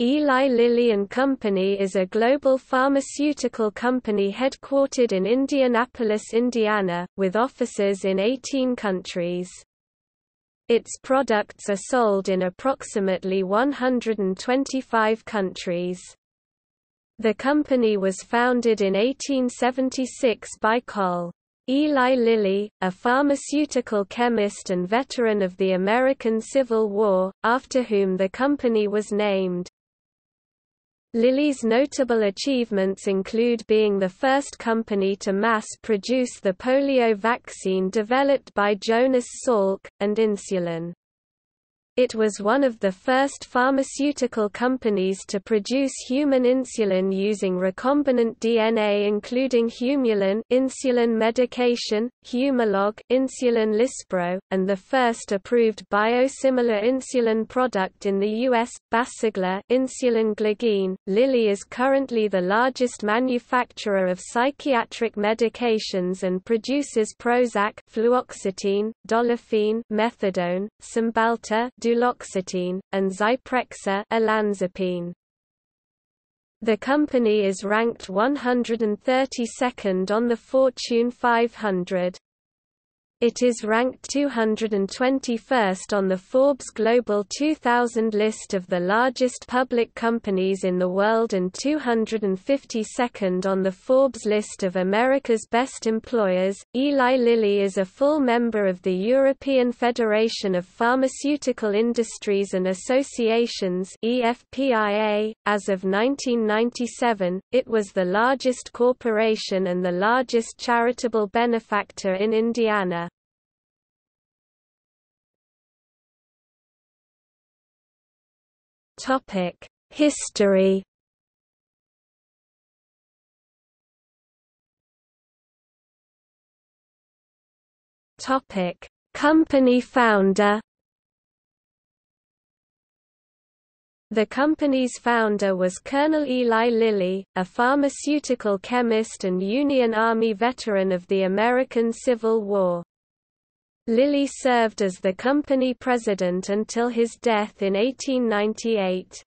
Eli Lilly and Company is a global pharmaceutical company headquartered in Indianapolis, Indiana, with offices in 18 countries. Its products are sold in approximately 125 countries. The company was founded in 1876 by Col. Eli Lilly, a pharmaceutical chemist and veteran of the American Civil War, after whom the company was named. Lilly's notable achievements include being the first company to mass-produce the polio vaccine developed by Jonas Salk, and insulin. It was one of the first pharmaceutical companies to produce human insulin using recombinant DNA including Humulin insulin medication, Humalog insulin Lispro, and the first approved biosimilar insulin product in the US, Basaglar insulin Glargine. Lilly is currently the largest manufacturer of psychiatric medications and produces Prozac fluoxetine, Dolophine methadone, Cymbalta duloxetine, and Zyprexa olanzapine. The company is ranked 132nd on the Fortune 500. It is ranked 221st on the Forbes Global 2000 list of the largest public companies in the world and 252nd on the Forbes list of America's best employers. Eli Lilly is a full member of the European Federation of Pharmaceutical Industries and Associations (EFPIA). As of 1997, it was the largest corporation and the largest charitable benefactor in Indiana. Topic: History. Topic: Company founder. The company's founder was Colonel Eli Lilly, a pharmaceutical chemist and Union Army veteran of the American Civil War. Lilly served as the company president until his death in 1898.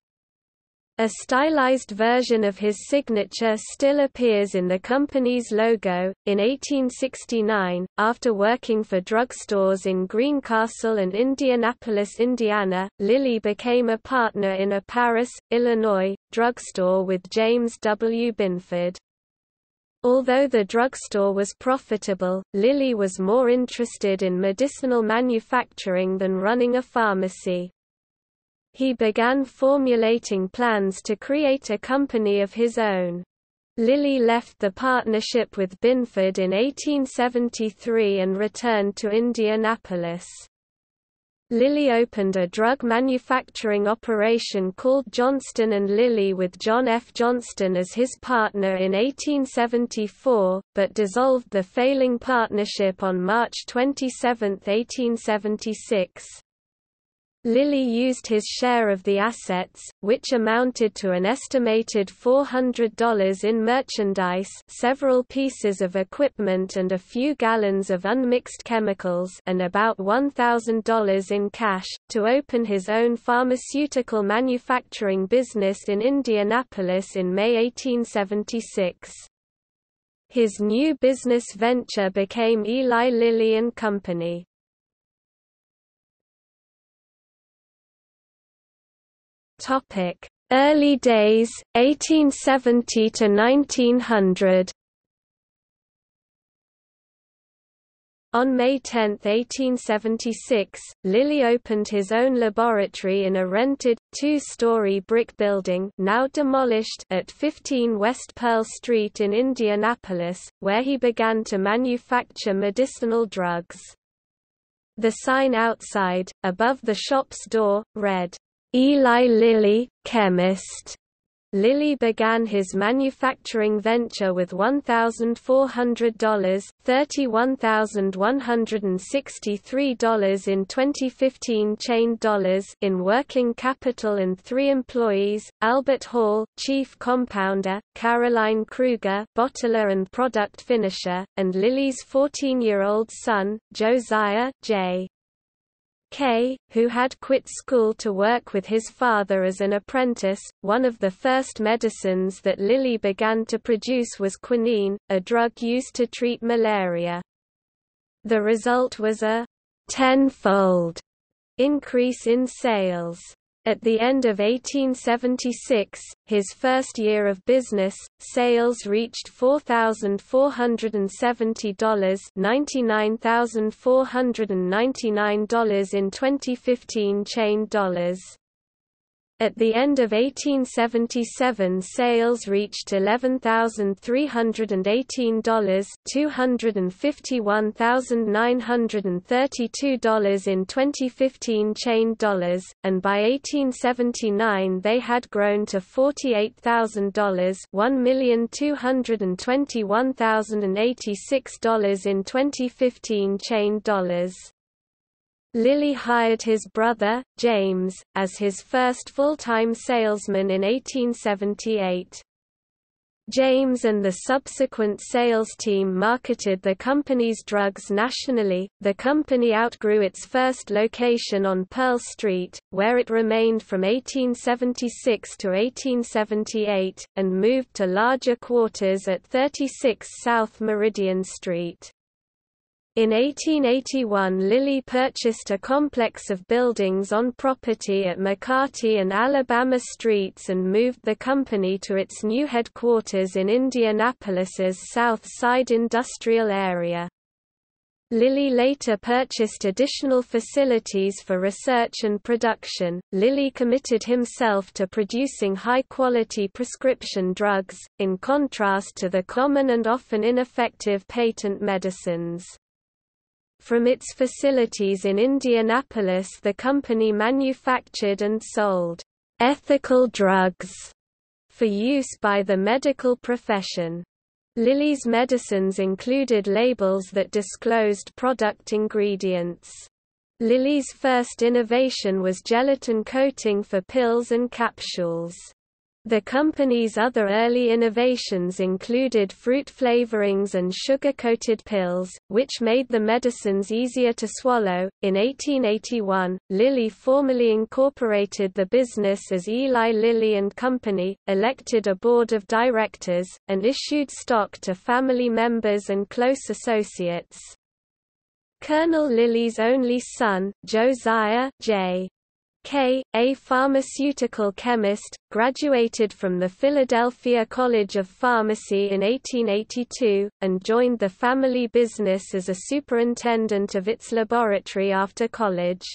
A stylized version of his signature still appears in the company's logo. In 1869, after working for drugstores in Greencastle and Indianapolis, Indiana, Lilly became a partner in a Paris, Illinois, drugstore with James W. Binford. Although the drugstore was profitable, Lilly was more interested in medicinal manufacturing than running a pharmacy. He began formulating plans to create a company of his own. Lilly left the partnership with Binford in 1873 and returned to Indianapolis. Lilly opened a drug manufacturing operation called Johnston & Lilly with John F. Johnston as his partner in 1874, but dissolved the failing partnership on March 27, 1876. Lilly used his share of the assets, which amounted to an estimated $400 in merchandise several pieces of equipment and a few gallons of unmixed chemicals and about $1,000 in cash, to open his own pharmaceutical manufacturing business in Indianapolis in May 1876. His new business venture became Eli Lilly and Company. Topic: Early days, 1870 to 1900. On May 10, 1876, Lilly opened his own laboratory in a rented, two-story brick building now demolished at 15 West Pearl Street in Indianapolis, where he began to manufacture medicinal drugs. The sign outside, above the shop's door, read, Eli Lilly, chemist. Lilly began his manufacturing venture with $1,400 $31,163 in 2015 chained dollars in working capital and three employees, Albert Hall, chief compounder, Caroline Kruger bottler and product finisher, and Lilly's 14-year-old son, Josiah J. Kay, who had quit school to work with his father as an apprentice. One of the first medicines that Lilly began to produce was quinine, a drug used to treat malaria. The result was a tenfold increase in sales. At the end of 1876, his first year of business, sales reached $4,470 $99,499 in 2015 chain dollars. At the end of 1877 sales reached $11,318 $251,932 in 2015 chain dollars, and by 1879 they had grown to $48,000 $1,221,086 in 2015 chain dollars. Lilly hired his brother, James, as his first full-time salesman in 1878. James and the subsequent sales team marketed the company's drugs nationally. The company outgrew its first location on Pearl Street, where it remained from 1876 to 1878, and moved to larger quarters at 36 South Meridian Street. In 1881 Lilly purchased a complex of buildings on property at McCarty and Alabama Streets and moved the company to its new headquarters in Indianapolis's South Side industrial area. Lilly later purchased additional facilities for research and production. Lilly committed himself to producing high-quality prescription drugs, in contrast to the common and often ineffective patent medicines. From its facilities in Indianapolis the company manufactured and sold ethical drugs for use by the medical profession. Lilly's medicines included labels that disclosed product ingredients. Lilly's first innovation was gelatin coating for pills and capsules. The company's other early innovations included fruit flavorings and sugar-coated pills, which made the medicines easier to swallow. In 1881, Lilly formally incorporated the business as Eli Lilly and Company, elected a board of directors, and issued stock to family members and close associates. Colonel Lilly's only son, Josiah J. K. a pharmaceutical chemist, graduated from the Philadelphia College of Pharmacy in 1882, and joined the family business as a superintendent of its laboratory after college.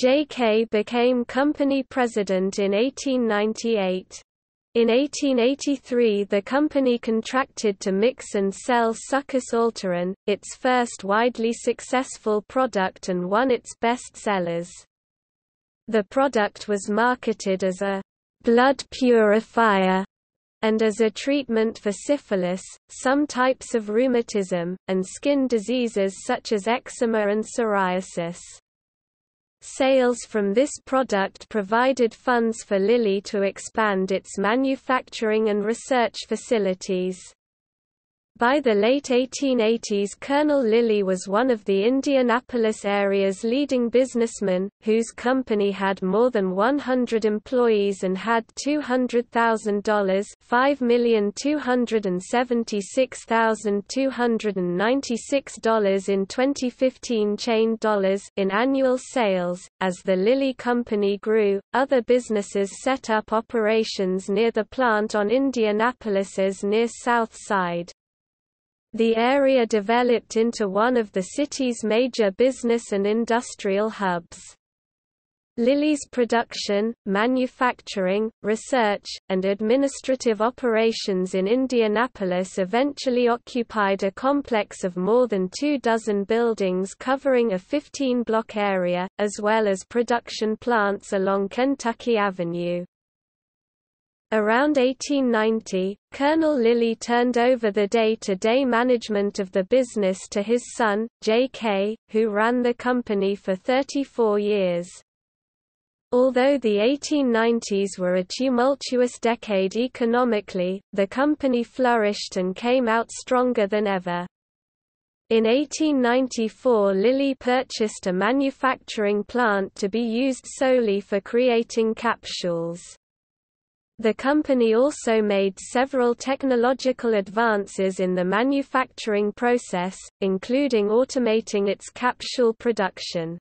J.K. became company president in 1898. In 1883 the company contracted to mix and sell Succus Alterans, its first widely successful product and one its best sellers. The product was marketed as a blood purifier and as a treatment for syphilis, some types of rheumatism, and skin diseases such as eczema and psoriasis. Sales from this product provided funds for Lilly to expand its manufacturing and research facilities. By the late 1880s Colonel Lilly was one of the Indianapolis area's leading businessmen, whose company had more than 100 employees and had $200,000 $5,276,296 in 2015 chain dollars in annual sales. As the Lilly Company grew, other businesses set up operations near the plant on Indianapolis's near South Side. The area developed into one of the city's major business and industrial hubs. Lilly's production, manufacturing, research, and administrative operations in Indianapolis eventually occupied a complex of more than two dozen buildings covering a 15-block area, as well as production plants along Kentucky Avenue. Around 1890, Colonel Lilly turned over the day-to-day -day management of the business to his son, J.K., who ran the company for 34 years. Although the 1890s were a tumultuous decade economically, the company flourished and came out stronger than ever. In 1894 Lilly purchased a manufacturing plant to be used solely for creating capsules. The company also made several technological advances in the manufacturing process, including automating its capsule production.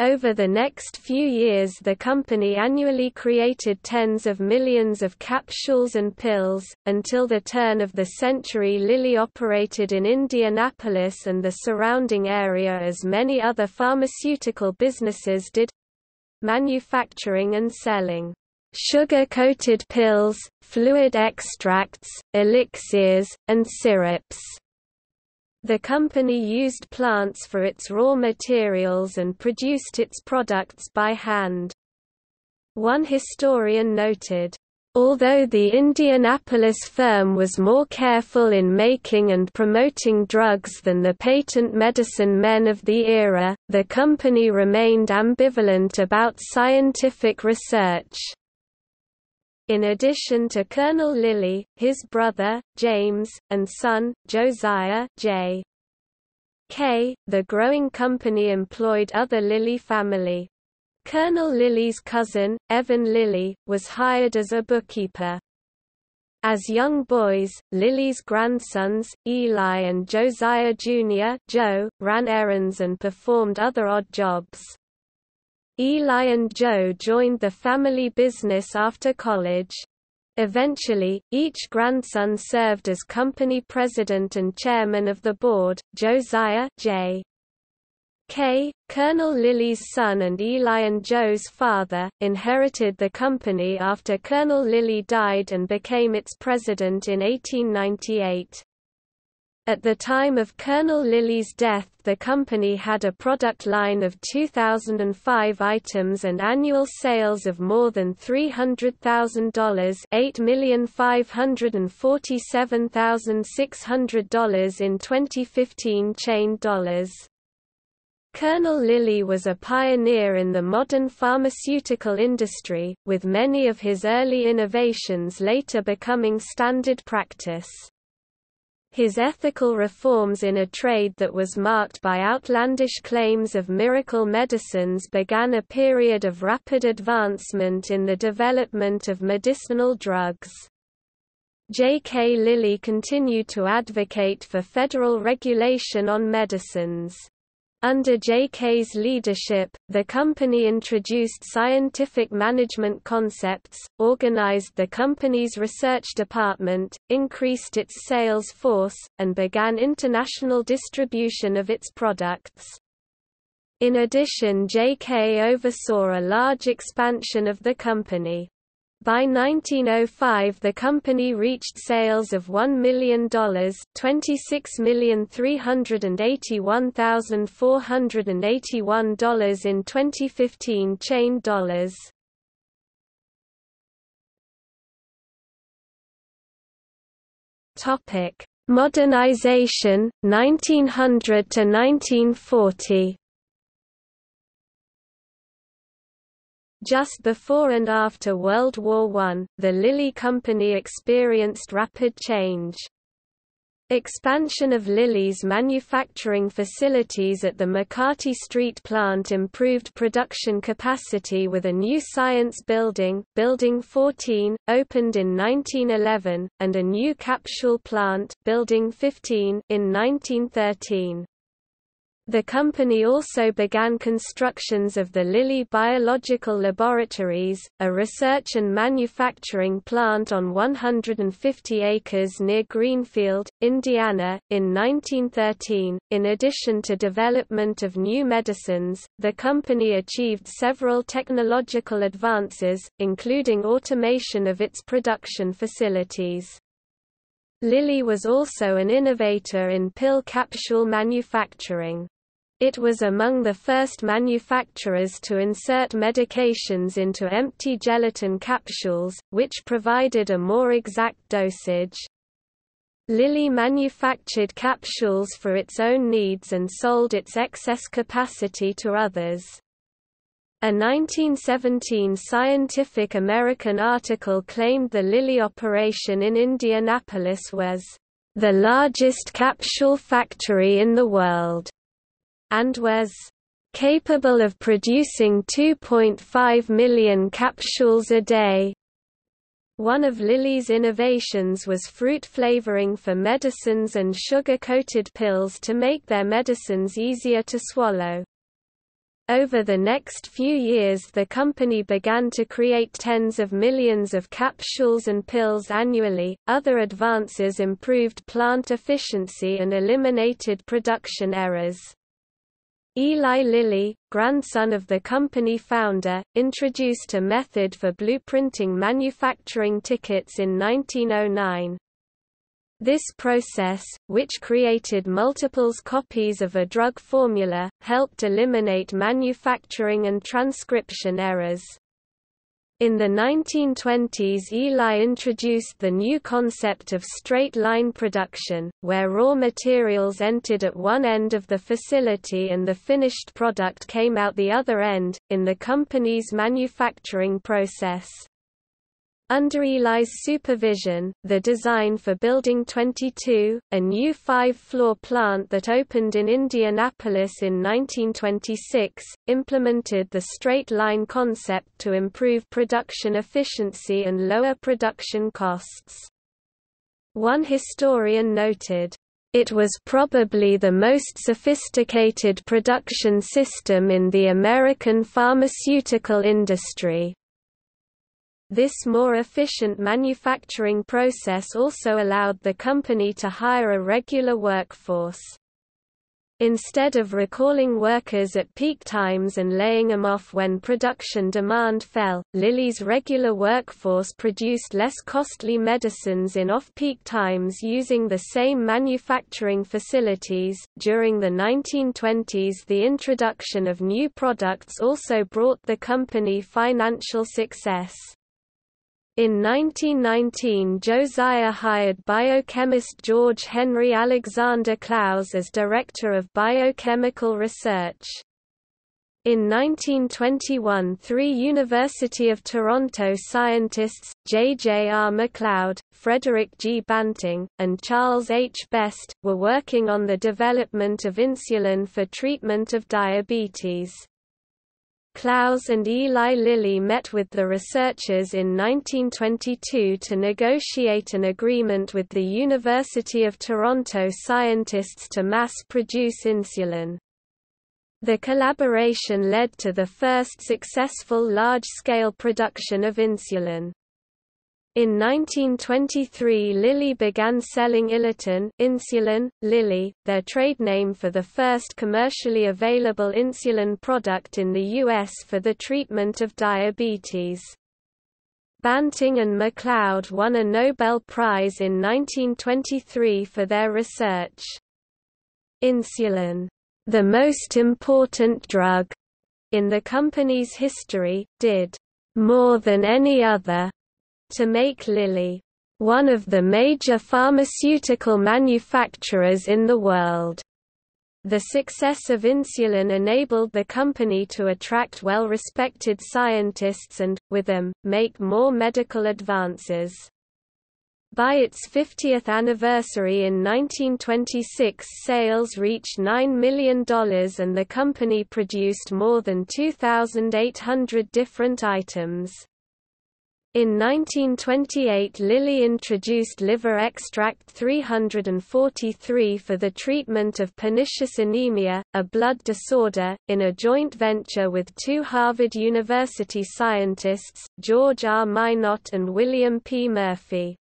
Over the next few years the company annually created tens of millions of capsules and pills. Until the turn of the century Lilly operated in Indianapolis and the surrounding area as many other pharmaceutical businesses did manufacturing and selling sugar-coated pills, fluid extracts, elixirs, and syrups. The company used plants for its raw materials and produced its products by hand. One historian noted, Although the Indianapolis firm was more careful in making and promoting drugs than the patent medicine men of the era, the company remained ambivalent about scientific research. In addition to Colonel Lilly, his brother, James, and son, Josiah J. K., the growing company employed other Lilly family. Colonel Lilly's cousin, Evan Lilly, was hired as a bookkeeper. As young boys, Lilly's grandsons, Eli and Josiah Jr. Joe, ran errands and performed other odd jobs. Eli and Joe joined the family business after college. Eventually, each grandson served as company president and chairman of the board. Josiah J. K., Colonel Lilly's son and Eli and Joe's father, inherited the company after Colonel Lilly died and became its president in 1898. At the time of Colonel Lilly's death the company had a product line of 2,005 items and annual sales of more than $300,000 $8,547,600 in 2015 chain dollars. Colonel Lilly was a pioneer in the modern pharmaceutical industry, with many of his early innovations later becoming standard practice. His ethical reforms in a trade that was marked by outlandish claims of miracle medicines began a period of rapid advancement in the development of medicinal drugs. J. K. Lilly continued to advocate for federal regulation on medicines. Under JK's leadership, the company introduced scientific management concepts, organized the company's research department, increased its sales force, and began international distribution of its products. In addition JK oversaw a large expansion of the company. By 1905 the company reached sales of $1 million $26,381,481 in 2015 chain dollars. Modernization, 1900 to 1940 Just before and after World War I, the Lilly Company experienced rapid change. Expansion of Lilly's manufacturing facilities at the McCarty Street plant improved production capacity with a new science building, Building 14, opened in 1911, and a new capsule plant, Building 15, in 1913. The company also began constructions of the Lilly Biological Laboratories, a research and manufacturing plant on 150 acres near Greenfield, Indiana, in 1913. In addition to development of new medicines, the company achieved several technological advances, including automation of its production facilities. Lilly was also an innovator in pill capsule manufacturing. It was among the first manufacturers to insert medications into empty gelatin capsules, which provided a more exact dosage. Lilly manufactured capsules for its own needs and sold its excess capacity to others. A 1917 Scientific American article claimed the Lilly operation in Indianapolis was the largest capsule factory in the world, and was capable of producing 2.5 million capsules a day. One of Lilly's innovations was fruit flavoring for medicines and sugar-coated pills to make their medicines easier to swallow. Over the next few years the company began to create tens of millions of capsules and pills annually. Other advances improved plant efficiency and eliminated production errors. Eli Lilly, grandson of the company founder, introduced a method for blueprinting manufacturing tickets in 1909. This process, which created multiples copies of a drug formula, helped eliminate manufacturing and transcription errors. In the 1920s Eli introduced the new concept of straight-line production, where raw materials entered at one end of the facility and the finished product came out the other end, in the company's manufacturing process. Under Eli's supervision, the design for Building 22, a new five-floor plant that opened in Indianapolis in 1926, implemented the straight-line concept to improve production efficiency and lower production costs. One historian noted, it was probably the most sophisticated production system in the American pharmaceutical industry. This more efficient manufacturing process also allowed the company to hire a regular workforce. Instead of recalling workers at peak times and laying them off when production demand fell, Lilly's regular workforce produced less costly medicines in off peak times using the same manufacturing facilities. During the 1920s, the introduction of new products also brought the company financial success. In 1919 Josiah hired biochemist George Henry Alexander Clowes as Director of Biochemical Research. In 1921 three University of Toronto scientists, J. J. R. MacLeod, Frederick G. Banting, and Charles H. Best, were working on the development of insulin for treatment of diabetes. Clowes and Eli Lilly met with the researchers in 1922 to negotiate an agreement with the University of Toronto scientists to mass-produce insulin. The collaboration led to the first successful large-scale production of insulin. In 1923 Lilly began selling Iletin insulin, Lilly, their trade name for the first commercially available insulin product in the U.S. for the treatment of diabetes. Banting and MacLeod won a Nobel Prize in 1923 for their research. Insulin, the most important drug in the company's history, did more than any other to make Lilly one of the major pharmaceutical manufacturers in the world. The success of insulin enabled the company to attract well-respected scientists and, with them, make more medical advances. By its 50th anniversary in 1926 sales reached $9 million and the company produced more than 2,800 different items. In 1928 Lilly introduced liver extract 343 for the treatment of pernicious anemia, a blood disorder, in a joint venture with two Harvard University scientists, George R. Minot and William P. Murphy.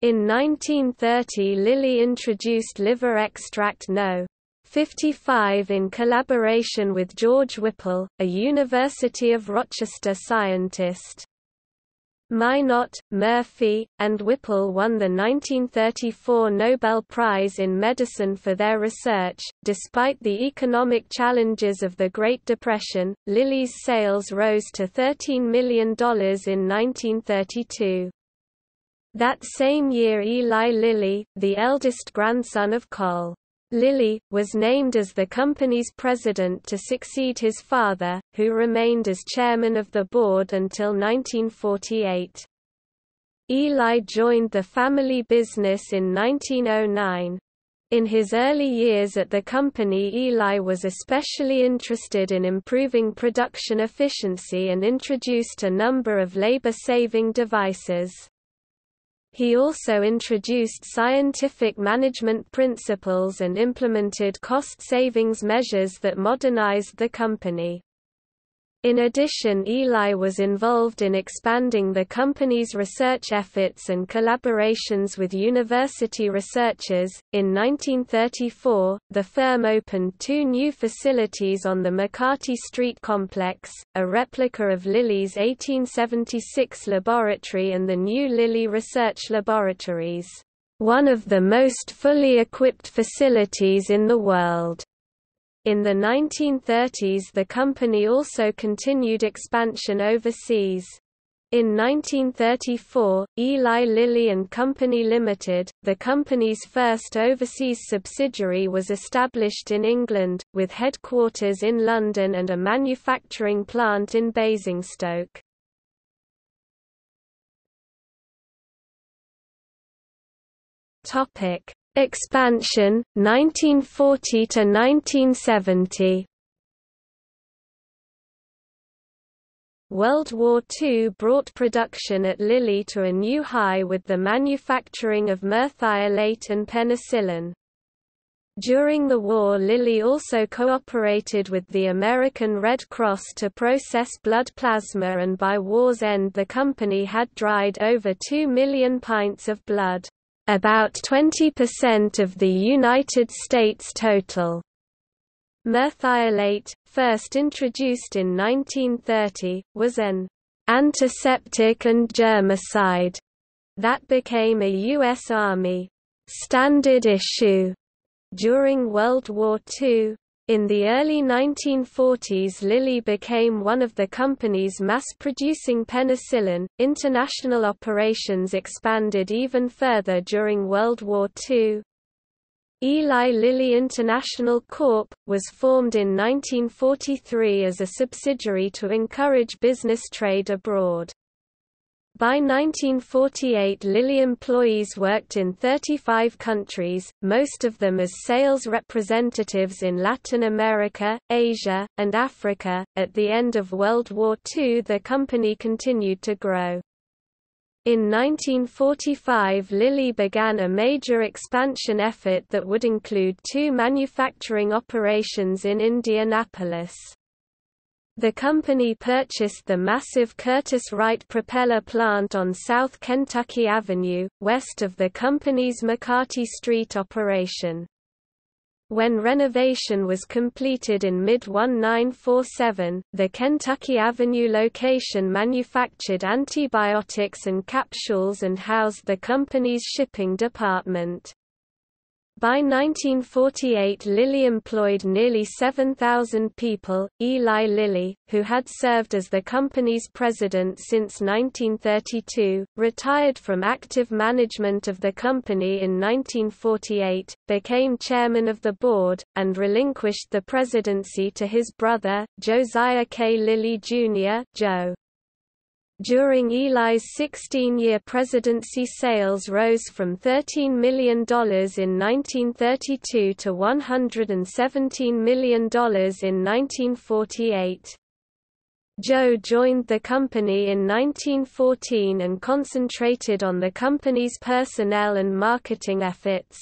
In 1930 Lilly introduced liver extract No. 55 in collaboration with George Whipple, a University of Rochester scientist. Minot, Murphy, and Whipple won the 1934 Nobel Prize in Medicine for their research. Despite the economic challenges of the Great Depression, Lilly's sales rose to $13 million in 1932. That same year Eli Lilly, the eldest grandson of Col. Lilly, was named as the company's president to succeed his father, who remained as chairman of the board until 1948. Eli joined the family business in 1909. In his early years at the company Eli was especially interested in improving production efficiency and introduced a number of labor-saving devices. He also introduced scientific management principles and implemented cost savings measures that modernized the company. In addition Eli was involved in expanding the company's research efforts and collaborations with university researchers. In 1934, the firm opened two new facilities on the McCarty Street complex, a replica of Lilly's 1876 laboratory and the new Lilly Research Laboratories, one of the most fully equipped facilities in the world. In the 1930s the company also continued expansion overseas. In 1934, Eli Lilly and Company Limited, the company's first overseas subsidiary was established in England, with headquarters in London and a manufacturing plant in Basingstoke. Topic: Expansion 1940 to 1970 World War II brought production at Lilly to a new high with the manufacturing of merthiolate and penicillin. During the war Lilly also cooperated with the American Red Cross to process blood plasma and by war's end the company had dried over 2 million pints of blood about 20% of the United States total. Merthiolate, first introduced in 1930, was an antiseptic and germicide that became a U.S. Army standard issue during World War II. In the early 1940s Lilly became one of the companies mass-producing penicillin. International operations expanded even further during World War II. Eli Lilly International Corp. was formed in 1943 as a subsidiary to encourage business trade abroad. By 1948 Lilly employees worked in 35 countries, most of them as sales representatives in Latin America, Asia, and Africa. At the end of World War II the company continued to grow. In 1945 Lilly began a major expansion effort that would include two manufacturing operations in Indianapolis. The company purchased the massive Curtiss-Wright propeller plant on South Kentucky Avenue, west of the company's McCarty Street operation. When renovation was completed in mid-1947, the Kentucky Avenue location manufactured antibiotics and capsules and housed the company's shipping department. By 1948 Lilly employed nearly 7,000 people. Eli Lilly, who had served as the company's president since 1932, retired from active management of the company in 1948, became chairman of the board, and relinquished the presidency to his brother, Josiah K. Lilly Jr. Joe. During Eli's 16-year presidency sales rose from $13 million in 1932 to $117 million in 1948. Joe joined the company in 1914 and concentrated on the company's personnel and marketing efforts.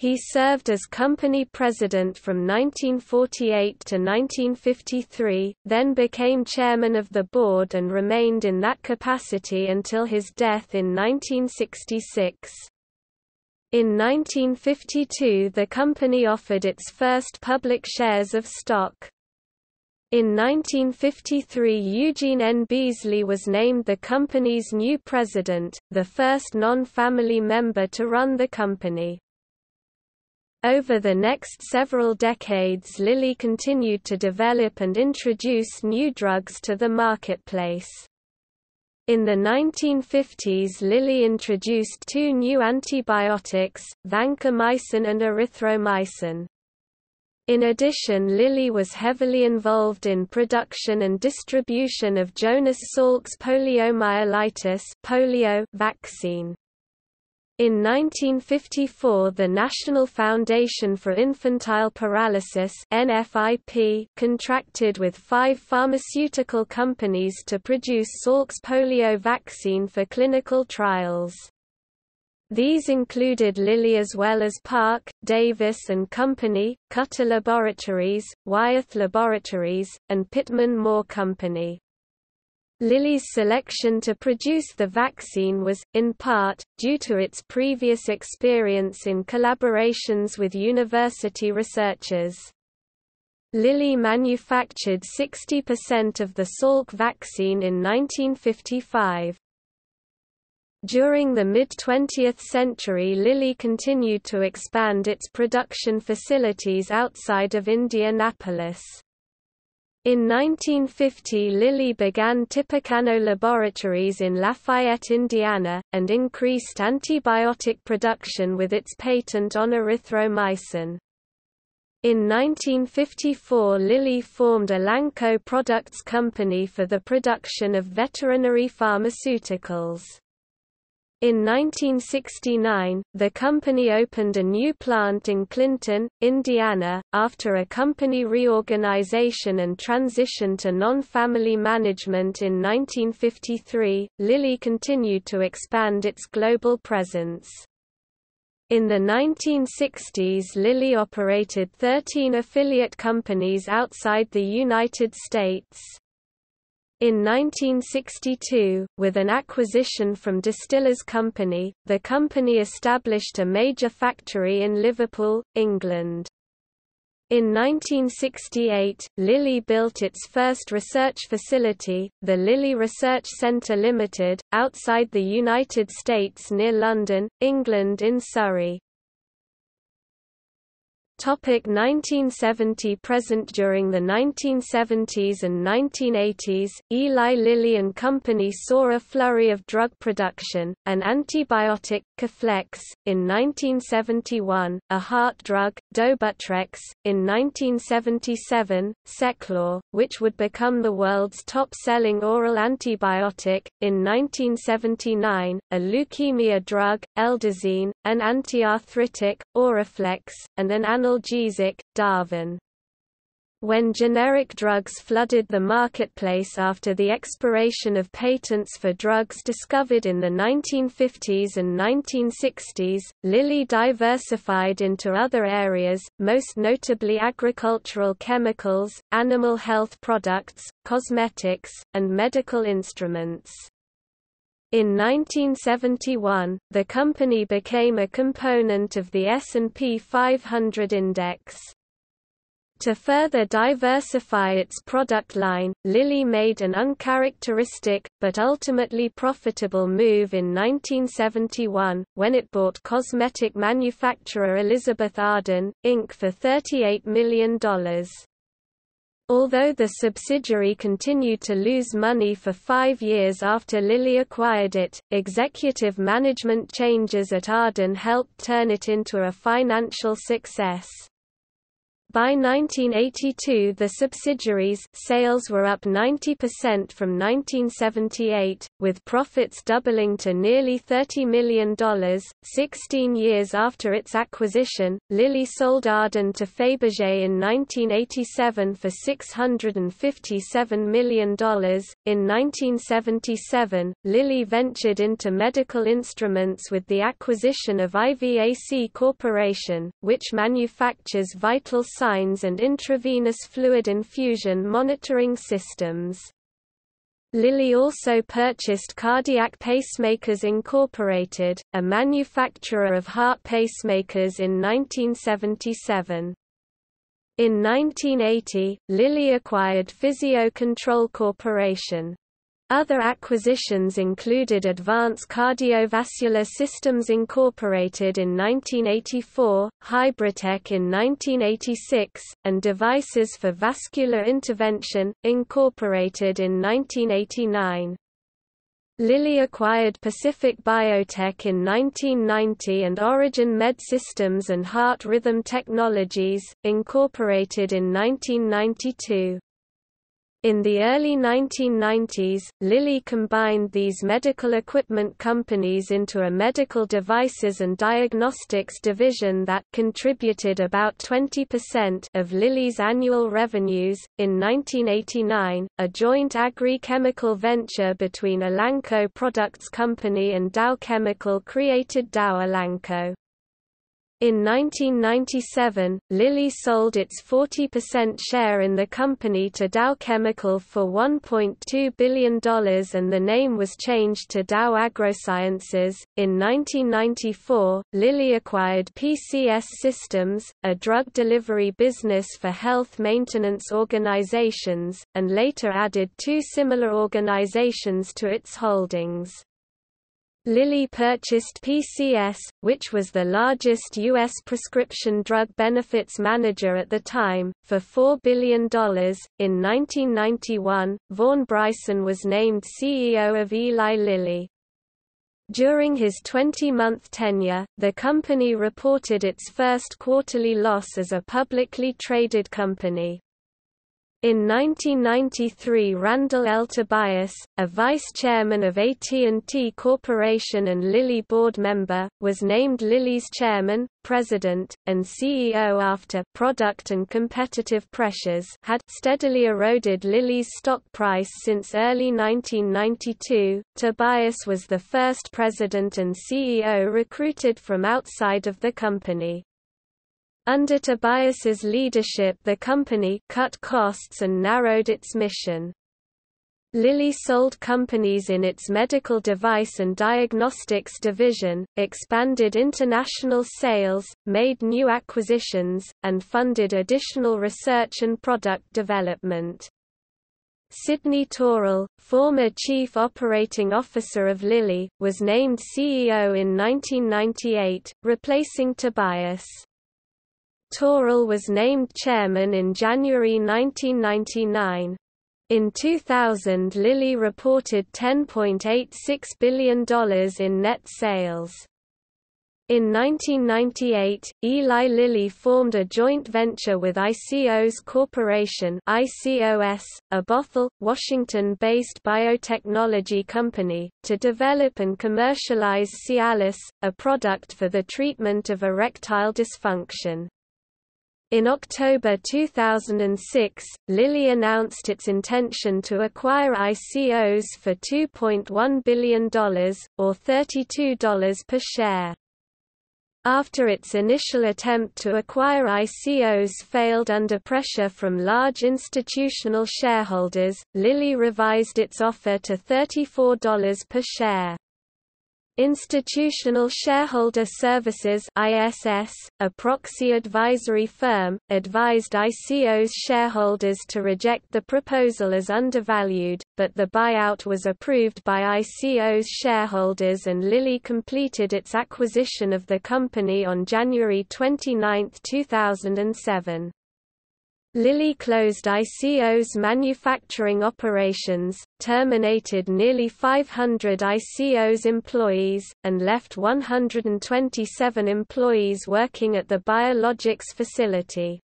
He served as company president from 1948 to 1953, then became chairman of the board and remained in that capacity until his death in 1966. In 1952 the company offered its first public shares of stock. In 1953 Eugene N. Beasley was named the company's new president, the first non-family member to run the company. Over the next several decades Lilly continued to develop and introduce new drugs to the marketplace. In the 1950s Lilly introduced two new antibiotics, vancomycin and erythromycin. In addition Lilly was heavily involved in production and distribution of Jonas Salk's poliomyelitis polio vaccine. In 1954 the National Foundation for Infantile Paralysis NFIP contracted with five pharmaceutical companies to produce Salk's polio vaccine for clinical trials. These included Lilly as well as Parke, Davis and Company, Cutter Laboratories, Wyeth Laboratories, and Pitman Moore Company. Lilly's selection to produce the vaccine was, in part, due to its previous experience in collaborations with university researchers. Lilly manufactured 60% of the Salk vaccine in 1955. During the mid-20th century Lilly continued to expand its production facilities outside of Indianapolis. In 1950 Lilly began Tippecanoe Laboratories in Lafayette, Indiana, and increased antibiotic production with its patent on erythromycin. In 1954 Lilly formed Elanco Products Company for the production of veterinary pharmaceuticals. In 1969, the company opened a new plant in Clinton, Indiana. After a company reorganization and transition to non-family management in 1953, Lilly continued to expand its global presence. In the 1960s Lilly operated 13 affiliate companies outside the United States. In 1962, with an acquisition from Distillers Company, the company established a major factory in Liverpool, England. In 1968, Lilly built its first research facility, the Lilly Research Centre Limited, outside the United States near London, England in Surrey. Topic 1970 Present During the 1970s and 1980s, Eli Lilly and Company saw a flurry of drug production, an antibiotic, Keflex, in 1971, a heart drug, Dobutrex, in 1977, Ceclor, which would become the world's top-selling oral antibiotic, in 1979, a leukemia drug, Eldisine, an antiarthritic, Oraflex, and an analgesic analgesic, Darvon. When generic drugs flooded the marketplace after the expiration of patents for drugs discovered in the 1950s and 1960s, Lilly diversified into other areas, most notably agricultural chemicals, animal health products, cosmetics, and medical instruments. In 1971, the company became a component of the S&P 500 index. To further diversify its product line, Lilly made an uncharacteristic, but ultimately profitable move in 1971, when it bought cosmetic manufacturer Elizabeth Arden, Inc. for $38 million. Although the subsidiary continued to lose money for five years after Lilly acquired it, executive management changes at Arden helped turn it into a financial success. By 1982 the subsidiaries sales were up 90% from 1978, with profits doubling to nearly $30 million. Sixteen years after its acquisition, Lilly sold Arden to Fabergé in 1987 for $657 million. In 1977, Lilly ventured into medical instruments with the acquisition of IVAC Corporation, which manufactures vital signs and intravenous fluid infusion monitoring systems. Lilly also purchased Cardiac Pacemakers Incorporated, a manufacturer of heart pacemakers in 1977. In 1980, Lilly acquired Physio Control Corporation. Other acquisitions included Advance Cardiovascular Systems Incorporated in 1984, Hybritech in 1986, and Devices for Vascular Intervention, Incorporated in 1989. Lilly acquired Pacific Biotech in 1990 and Origin Med Systems and Heart Rhythm Technologies, Incorporated in 1992. In the early 1990s, Lilly combined these medical equipment companies into a medical devices and diagnostics division that contributed about 20% of Lilly's annual revenues. In 1989, a joint agri-chemical venture between Elanco Products Company and Dow Chemical created Dow Elanco. In 1997, Lilly sold its 40% share in the company to Dow Chemical for $1.2 billion and the name was changed to Dow AgroSciences. In 1994, Lilly acquired PCS Systems, a drug delivery business for health maintenance organizations, and later added two similar organizations to its holdings. Lilly purchased PCS, which was the largest U.S. prescription drug benefits manager at the time, for $4 billion. In 1991, Vaughn Bryson was named CEO of Eli Lilly. During his 20-month tenure, the company reported its first quarterly loss as a publicly traded company. In 1993 Randall L. Tobias, a vice-chairman of AT&T Corporation and Lilly board member, was named Lilly's chairman, president, and CEO after product and competitive pressures had steadily eroded Lilly's stock price since early 1992. Tobias was the first president and CEO recruited from outside of the company. Under Tobias's leadership the company cut costs and narrowed its mission. Lilly sold companies in its medical device and diagnostics division, expanded international sales, made new acquisitions, and funded additional research and product development. Sidney Taurel, former Chief Operating Officer of Lilly, was named CEO in 1998, replacing Tobias. Taurel was named chairman in January 1999. In 2000 Lilly reported $10.86 billion in net sales. In 1998, Eli Lilly formed a joint venture with ICOS Corporation ICOS, a Bothell, Washington-based biotechnology company, to develop and commercialize Cialis, a product for the treatment of erectile dysfunction. In October 2006, Lilly announced its intention to acquire ICOS for $2.1 billion, or $32 per share. After its initial attempt to acquire ICOS failed under pressure from large institutional shareholders, Lilly revised its offer to $34 per share. Institutional Shareholder Services ISS, a proxy advisory firm, advised ICOS shareholders to reject the proposal as undervalued, but the buyout was approved by ICOS shareholders and Lilly completed its acquisition of the company on January 29, 2007. Lilly closed ICOS manufacturing operations, terminated nearly 500 ICOS employees, and left 127 employees working at the biologics facility.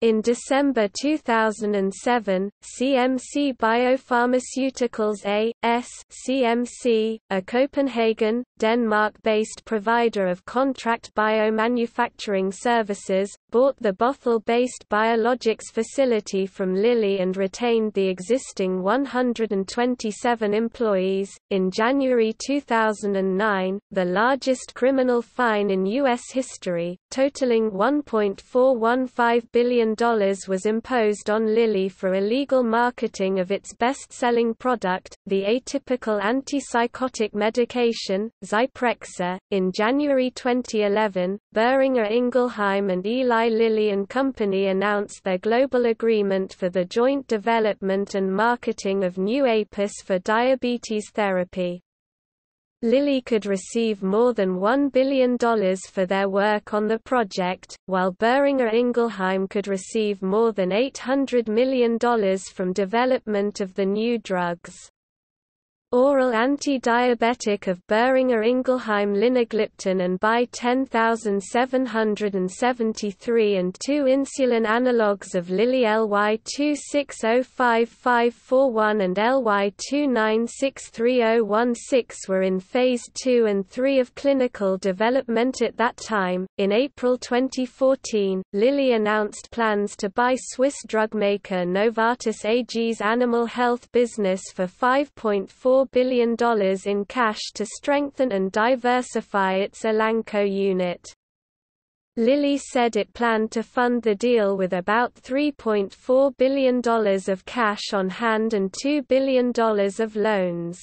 In December 2007, CMC Biopharmaceuticals A.S. CMC, a Copenhagen, Denmark-based provider of contract biomanufacturing services, bought the Bothell-based biologics facility from Lilly and retained the existing 127 employees. In January 2009, the largest criminal fine in U.S. history, totaling $1.415 billion was imposed on Lilly for illegal marketing of its best-selling product, the atypical antipsychotic medication, Zyprexa. In January 2011, Boehringer Ingelheim and Eli Lilly and Company announced their global agreement for the joint development and marketing of new APIs for diabetes therapy. Lilly could receive more than $1 billion for their work on the project, while Boehringer Ingelheim could receive more than $800 million from development of the new drugs. Oral anti-diabetic of Boehringer Ingelheim linagliptin and BI 10773 and two insulin analogues of Lilly LY2605541 and LY2963016 were in phase 2 and 3 of clinical development at that time. In April 2014, Lilly announced plans to buy Swiss drugmaker Novartis AG's animal health business for 5.4 $4 billion in cash to strengthen and diversify its Elanco unit. Lilly said it planned to fund the deal with about $3.4 billion of cash on hand and $2 billion of loans.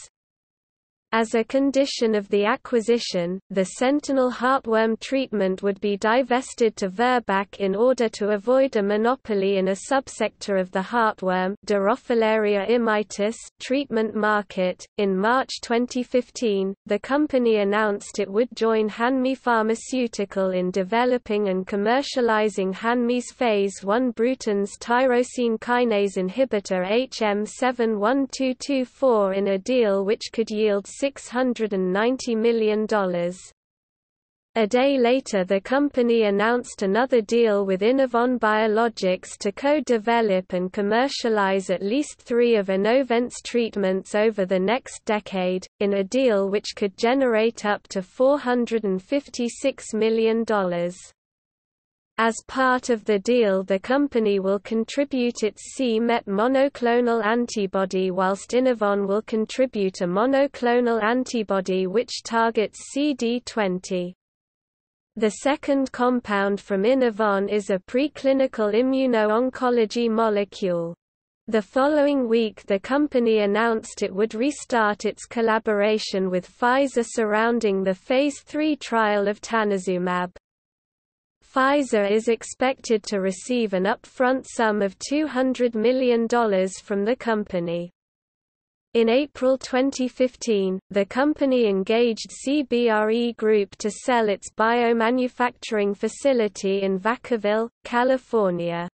As a condition of the acquisition, the sentinel heartworm treatment would be divested to Virbac in order to avoid a monopoly in a subsector of the heartworm immitis treatment market. In March 2015, the company announced it would join Hanmi Pharmaceutical in developing and commercializing Hanmi's phase 1 Bruton's tyrosine kinase inhibitor HM71224 in a deal which could yield $690 million. A day later the company announced another deal with Innovent Biologics to co-develop and commercialize at least three of Innovent's treatments over the next decade, in a deal which could generate up to $456 million. As part of the deal the company will contribute its c-Met monoclonal antibody whilst Innovent will contribute a monoclonal antibody which targets CD20. The second compound from Innovent is a preclinical immuno-oncology molecule. The following week the company announced it would restart its collaboration with Pfizer surrounding the Phase 3 trial of tanezumab. Pfizer is expected to receive an upfront sum of $200 million from the company. In April 2015, the company engaged CBRE Group to sell its biomanufacturing facility in Vacaville, California.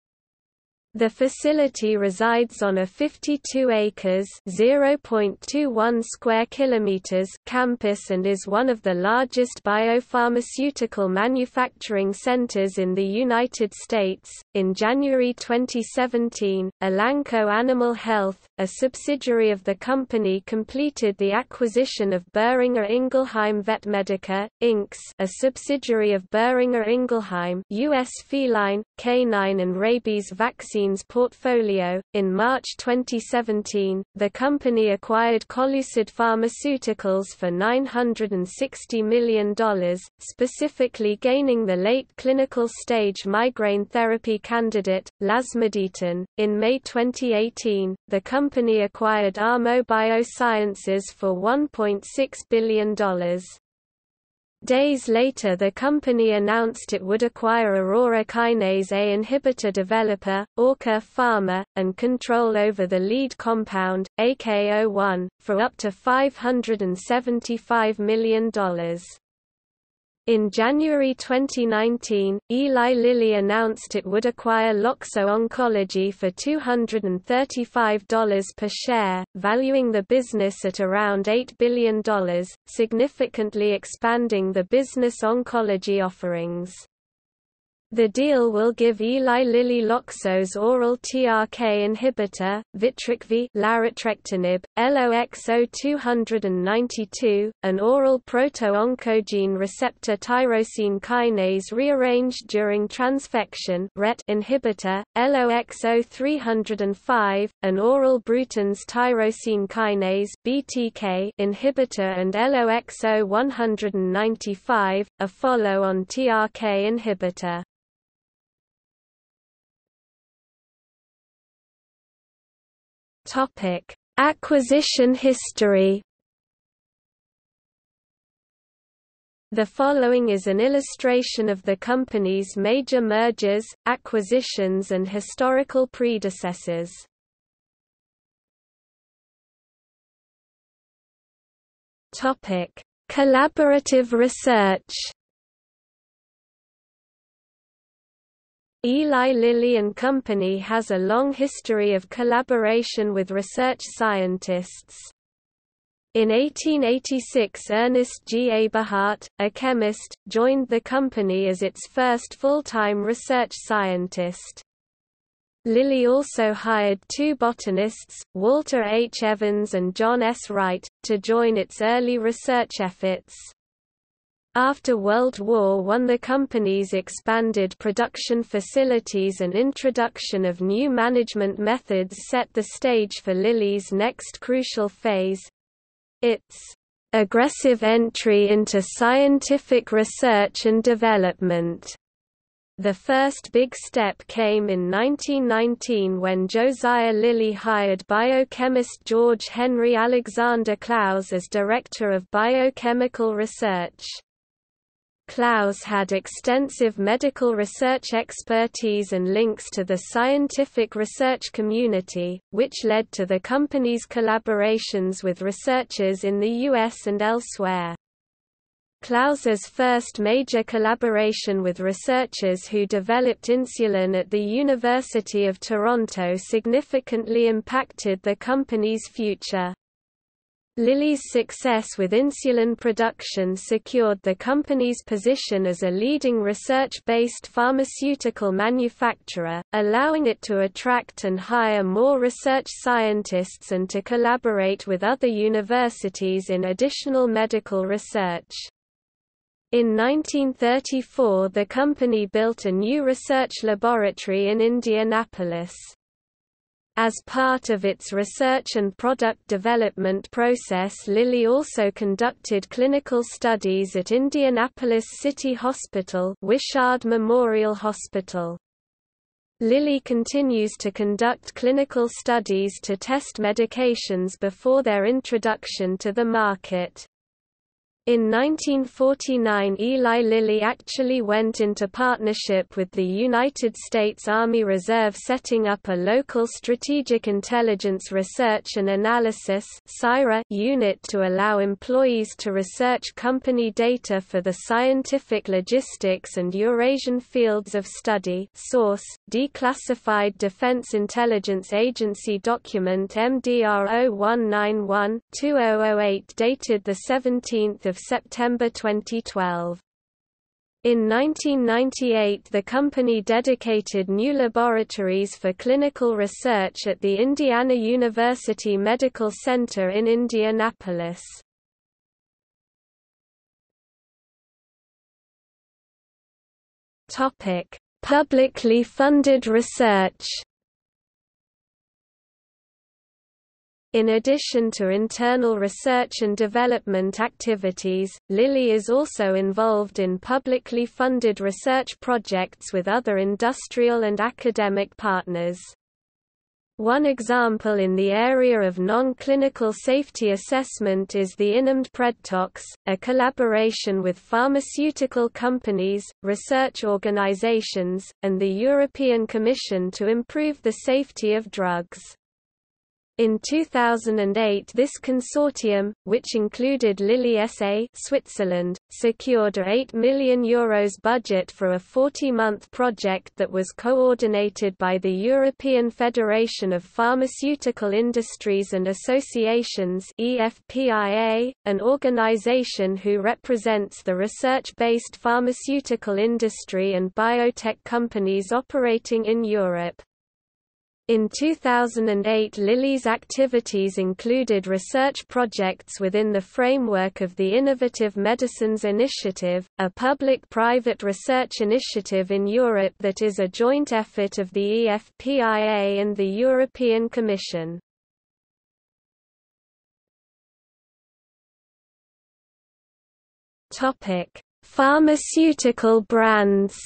The facility resides on a 52 acres (0.21 square kilometers) campus and is one of the largest biopharmaceutical manufacturing centers in the United States. In January 2017, Elanco Animal Health, a subsidiary of the company, completed the acquisition of Boehringer Ingelheim Vetmedica Inc., a subsidiary of Boehringer Ingelheim, U.S. feline, canine and rabies vaccines portfolio. In March 2017, the company acquired Colucid Pharmaceuticals for $960 million, specifically gaining the late clinical stage migraine therapy candidate, lasmiditan. In May 2018, the company acquired Armo Biosciences for $1.6 billion. Days later the company announced it would acquire Aurora kinase A inhibitor developer, AurKa Pharma, and control over the lead compound, AK01, for up to $575 million. In January 2019, Eli Lilly announced it would acquire Loxo Oncology for $235 per share, valuing the business at around $8 billion, significantly expanding the business oncology offerings. The deal will give Eli Lilly Loxo's oral TRK inhibitor, Vitrakvi larotrectinib, LOXO292, an oral proto-oncogene receptor tyrosine kinase rearranged during transfection RET inhibitor, LOXO305, an oral Bruton's tyrosine kinase BTK inhibitor and LOXO195, a follow-on TRK inhibitor. Topic: Acquisition history. The following is an illustration of the company's major mergers, acquisitions and historical predecessors. Topic: Collaborative research. Eli Lilly and Company has a long history of collaboration with research scientists. In 1886 Ernest G. Eberhardt, a chemist, joined the company as its first full-time research scientist. Lilly also hired two botanists, Walter H. Evans and John S. Wright, to join its early research efforts. After World War I the company's expanded production facilities and introduction of new management methods set the stage for Lilly's next crucial phase—its aggressive entry into scientific research and development. The first big step came in 1919 when Josiah Lilly hired biochemist George Henry Alexander Clowes as Director of Biochemical Research. Clowes had extensive medical research expertise and links to the scientific research community, which led to the company's collaborations with researchers in the US and elsewhere. Clowes's first major collaboration with researchers who developed insulin at the University of Toronto significantly impacted the company's future. Lilly's success with insulin production secured the company's position as a leading research-based pharmaceutical manufacturer, allowing it to attract and hire more research scientists and to collaborate with other universities in additional medical research. In 1934 the company built a new research laboratory in Indianapolis. As part of its research and product development process Lilly also conducted clinical studies at Indianapolis City Hospital Wishard Memorial Hospital. Lilly continues to conduct clinical studies to test medications before their introduction to the market. In 1949 Eli Lilly actually went into partnership with the United States Army Reserve setting up a local Strategic Intelligence Research and Analysis unit to allow employees to research company data for the scientific logistics and Eurasian fields of study source, Declassified Defense Intelligence Agency document MDR 0191-2008 dated 17 September 2012. In 1998 the company dedicated new laboratories for clinical research at the Indiana University Medical Center in Indianapolis. Publicly funded research In addition to internal research and development activities, Lilly is also involved in publicly funded research projects with other industrial and academic partners. One example in the area of non-clinical safety assessment is the InnoMed PredTox, a collaboration with pharmaceutical companies, research organizations, and the European Commission to improve the safety of drugs. In 2008 this consortium, which included Lilly SA Switzerland, secured a €8 million Euros budget for a 40-month project that was coordinated by the European Federation of Pharmaceutical Industries and Associations EFPIA, an organization who represents the research-based pharmaceutical industry and biotech companies operating in Europe. In 2008 Lilly's activities included research projects within the framework of the Innovative Medicines Initiative, a public-private research initiative in Europe that is a joint effort of the EFPIA and the European Commission. Pharmaceutical brands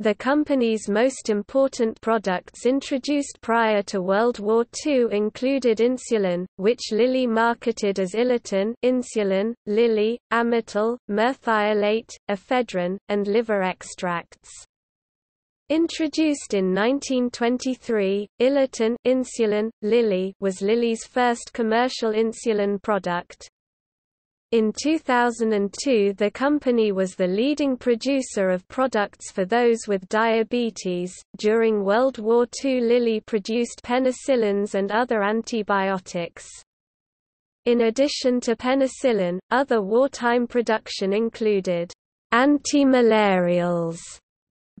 The company's most important products introduced prior to World War II included insulin, which Lilly marketed as Iletin insulin, Lilly, Amytal, merthiolate, ephedrine, and liver extracts. Introduced in 1923, Iletin insulin, Lilly was Lilly's first commercial insulin product. In 2002 the company was the leading producer of products for those with diabetes. During World War II Lilly produced penicillins and other antibiotics. In addition to penicillin, other wartime production included antimalarials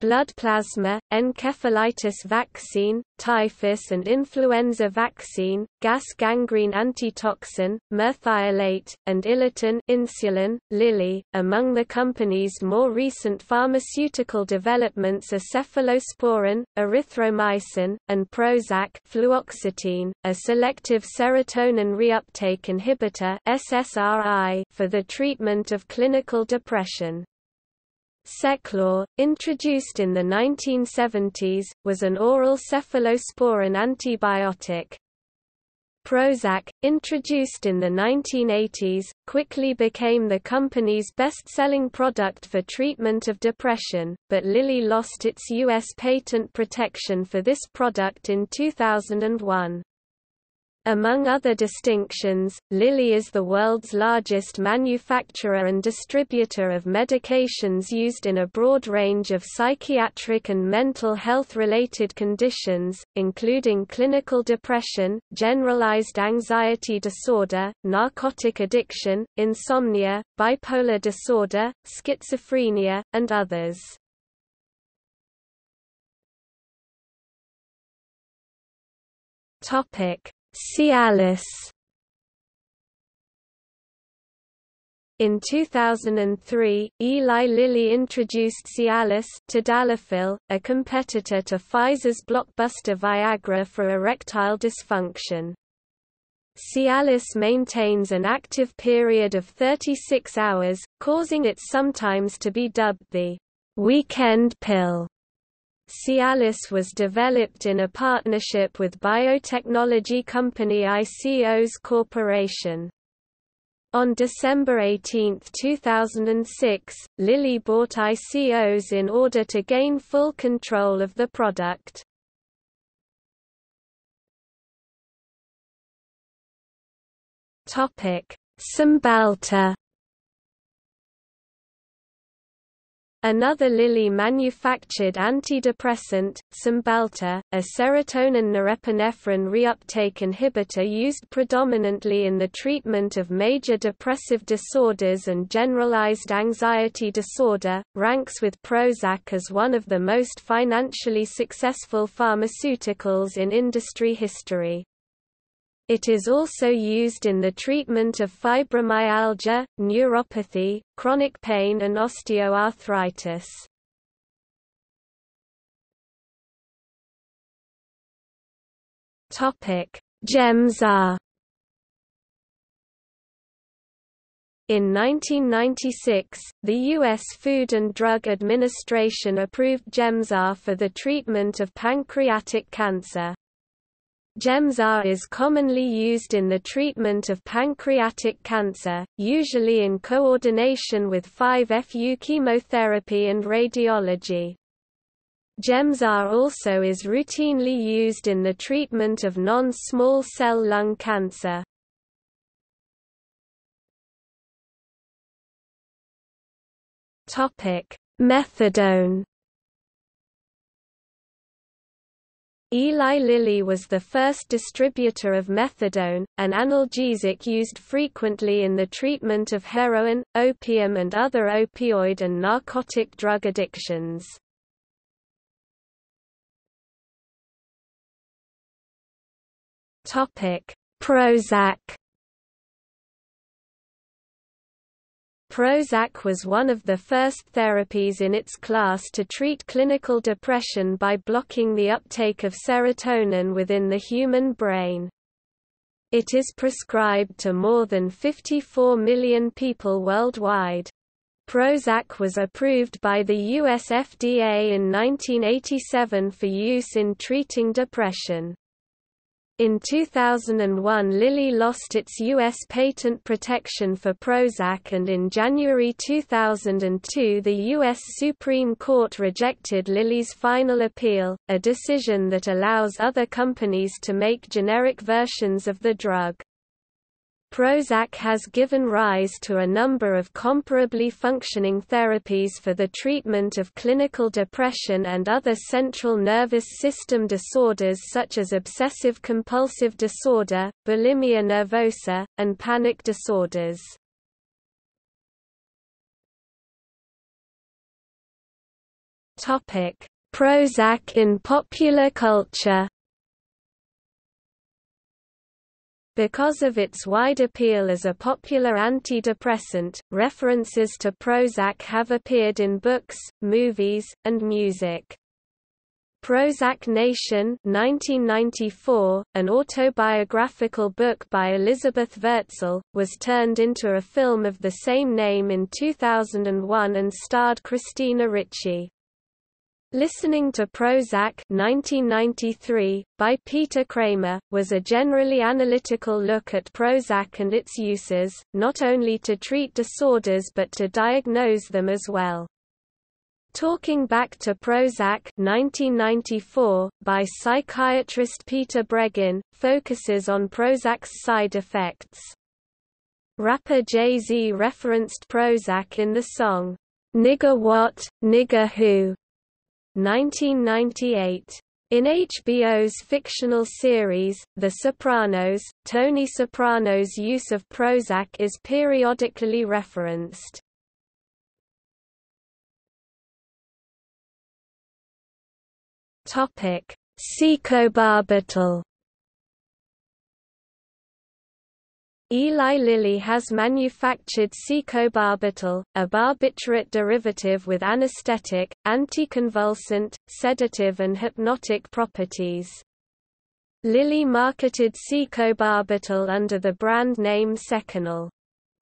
blood plasma, encephalitis vaccine, typhus and influenza vaccine, gas gangrene antitoxin, merthiolate, and Iletin insulin. Lilly, among the company's more recent pharmaceutical developments are cephalosporin, erythromycin, and Prozac fluoxetine, a selective serotonin reuptake inhibitor SSRI for the treatment of clinical depression. Ceclor, introduced in the 1970s, was an oral cephalosporin antibiotic. Prozac, introduced in the 1980s, quickly became the company's best-selling product for treatment of depression, but Lilly lost its U.S. patent protection for this product in 2001. Among other distinctions, Lilly is the world's largest manufacturer and distributor of medications used in a broad range of psychiatric and mental health-related conditions, including clinical depression, generalized anxiety disorder, narcotic addiction, insomnia, bipolar disorder, schizophrenia, and others. Topic Cialis In 2003, Eli Lilly introduced Cialis tadalafil, a competitor to Pfizer's blockbuster Viagra for erectile dysfunction. Cialis maintains an active period of 36 hours, causing it sometimes to be dubbed the weekend pill. Cialis was developed in a partnership with biotechnology company ICOS Corporation. On December 18, 2006, Lilly bought ICOS in order to gain full control of the product. Cymbalta Another Lilly manufactured antidepressant, Cymbalta, a serotonin norepinephrine reuptake inhibitor used predominantly in the treatment of major depressive disorders and generalized anxiety disorder, ranks with Prozac as one of the most financially successful pharmaceuticals in industry history. It is also used in the treatment of fibromyalgia, neuropathy, chronic pain and osteoarthritis. Gemzar In 1996, the U.S. Food and Drug Administration approved Gemzar for the treatment of pancreatic cancer. Gemzar is commonly used in the treatment of pancreatic cancer, usually in coordination with 5-FU chemotherapy and radiology. Gemzar also is routinely used in the treatment of non-small cell lung cancer. Methadone Eli Lilly was the first distributor of methadone, an analgesic used frequently in the treatment of heroin, opium and other opioid and narcotic drug addictions. Prozac Prozac was one of the first therapies in its class to treat clinical depression by blocking the uptake of serotonin within the human brain. It is prescribed to more than 54 million people worldwide. Prozac was approved by the US FDA in 1987 for use in treating depression. In 2001 Lilly lost its U.S. patent protection for Prozac and in January 2002 the U.S. Supreme Court rejected Lilly's final appeal, a decision that allows other companies to make generic versions of the drug. Prozac has given rise to a number of comparably functioning therapies for the treatment of clinical depression and other central nervous system disorders such as obsessive-compulsive disorder, bulimia nervosa, and panic disorders. Prozac in popular culture Because of its wide appeal as a popular antidepressant, references to Prozac have appeared in books, movies, and music. Prozac Nation 1994, an autobiographical book by Elizabeth Wurtzel, was turned into a film of the same name in 2001 and starred Christina Ricci. Listening to Prozac 1993, by Peter Kramer, was a generally analytical look at Prozac and its uses, not only to treat disorders but to diagnose them as well. Talking Back to Prozac 1994, by psychiatrist Peter Breggin, focuses on Prozac's side effects. Rapper Jay-Z referenced Prozac in the song, Nigga What, Nigga Who, 1998. In HBO's fictional series, The Sopranos, Tony Soprano's use of Prozac is periodically referenced. Secobarbital Eli Lilly has manufactured secobarbital, a barbiturate derivative with anesthetic, anticonvulsant, sedative and hypnotic properties. Lilly marketed secobarbital under the brand name Seconal.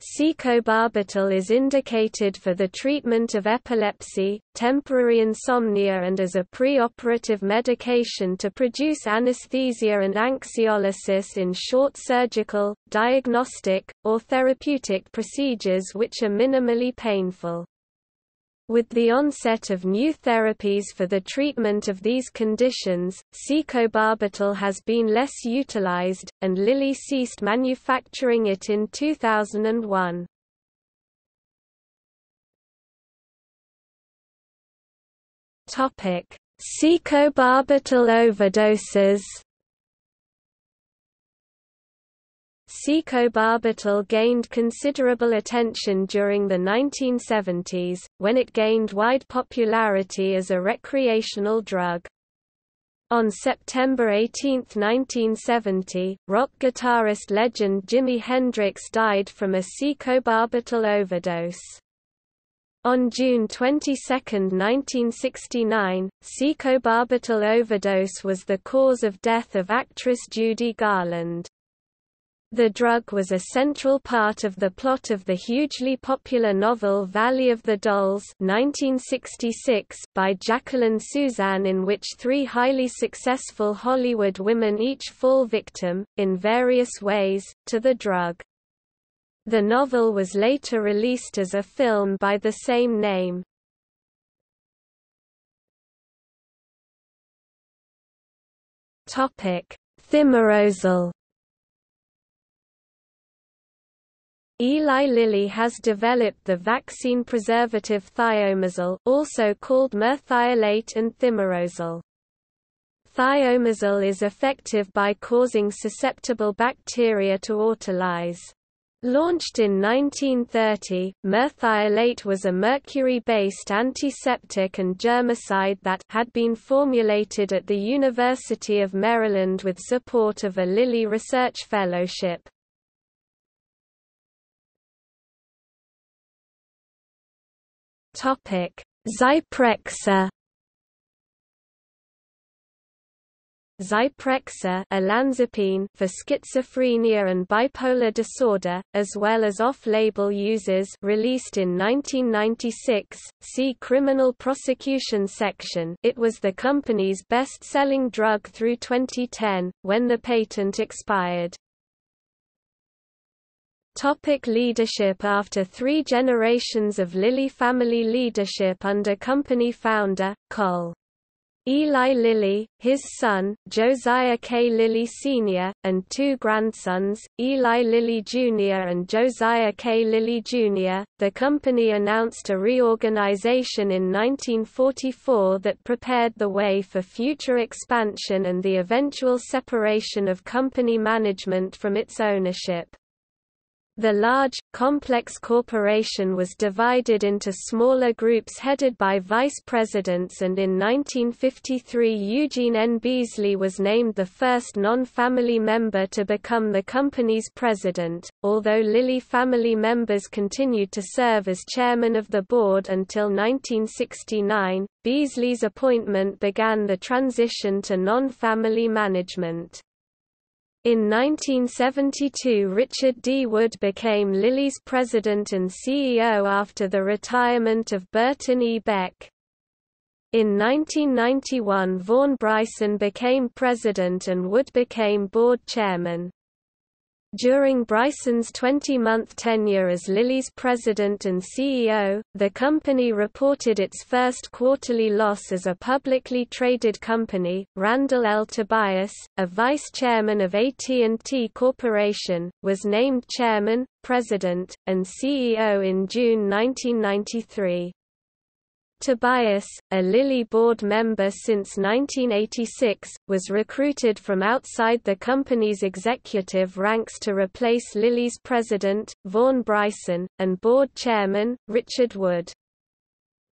Secobarbital is indicated for the treatment of epilepsy, temporary insomnia and as a preoperative medication to produce anesthesia and anxiolysis in short surgical, diagnostic, or therapeutic procedures which are minimally painful. With the onset of new therapies for the treatment of these conditions, secobarbital has been less utilized, and Lilly ceased manufacturing it in 2001. Secobarbital overdoses Secobarbital gained considerable attention during the 1970s, when it gained wide popularity as a recreational drug. On September 18, 1970, rock guitarist legend Jimi Hendrix died from a secobarbital overdose. On June 22, 1969, secobarbital overdose was the cause of death of actress Judy Garland. The drug was a central part of the plot of the hugely popular novel Valley of the Dolls 1966 by Jacqueline Susann in which three highly successful Hollywood women each fall victim, in various ways, to the drug. The novel was later released as a film by the same name. Thimerosal Eli Lilly has developed the vaccine preservative thiomersal, also called merthiolate and thimerosal. Thiomersal is effective by causing susceptible bacteria to autolyse. Launched in 1930, merthiolate was a mercury-based antiseptic and germicide that had been formulated at the University of Maryland with support of a Lilly Research Fellowship. Topic: Zyprexa. Zyprexa olanzapine for schizophrenia and bipolar disorder, as well as off-label uses released in 1996, see Criminal Prosecution section it was the company's best-selling drug through 2010, when the patent expired. Topic leadership After three generations of Lilly family leadership under company founder, Col. Eli Lilly, his son, Josiah K. Lilly Sr., and two grandsons, Eli Lilly Jr. and Josiah K. Lilly Jr. The company announced a reorganization in 1944 that prepared the way for future expansion and the eventual separation of company management from its ownership. The large, complex corporation was divided into smaller groups headed by vice presidents and in 1953 Eugene N. Beasley was named the first non-family member to become the company's president, although Lilly family members continued to serve as chairman of the board until 1969. Beasley's appointment began the transition to non-family management. In 1972 Richard D. Wood became Lilly's president and CEO after the retirement of Burton E. Beck. In 1991 Vaughan Bryson became president and Wood became board chairman. During Bryson's 20-month tenure as Lilly's president and CEO, the company reported its first quarterly loss as a publicly traded company. Randall L. Tobias, a vice chairman of AT&T Corporation, was named chairman, president, and CEO in June 1993. Tobias, a Lilly board member since 1986, was recruited from outside the company's executive ranks to replace Lilly's president, Vaughan Bryson, and board chairman, Richard Wood.